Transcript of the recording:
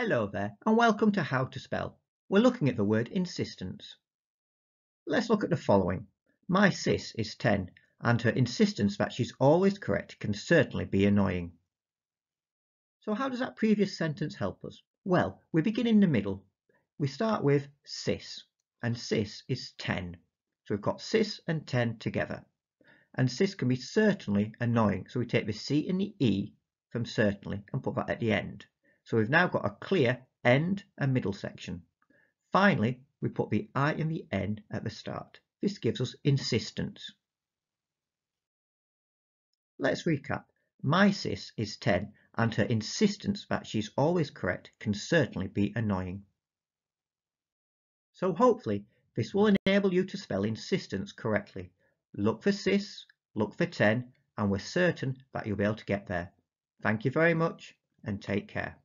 Hello there and welcome to How to Spell. We're looking at the word insistence. Let's look at the following. My sis is 10 and her insistence that she's always correct can certainly be annoying. So how does that previous sentence help us? Well, we begin in the middle. We start with sis and sis is 10. So we've got sis and 10 together. And sis can be certainly annoying. So we take the C and the E from certainly and put that at the end. So we've now got a clear end and middle section. Finally, we put the I and the N at the start. This gives us insistence. Let's recap. My sis is 10 and her insistence that she's always correct can certainly be annoying. So hopefully this will enable you to spell insistence correctly. Look for sis, look for 10 and we're certain that you'll be able to get there. Thank you very much and take care.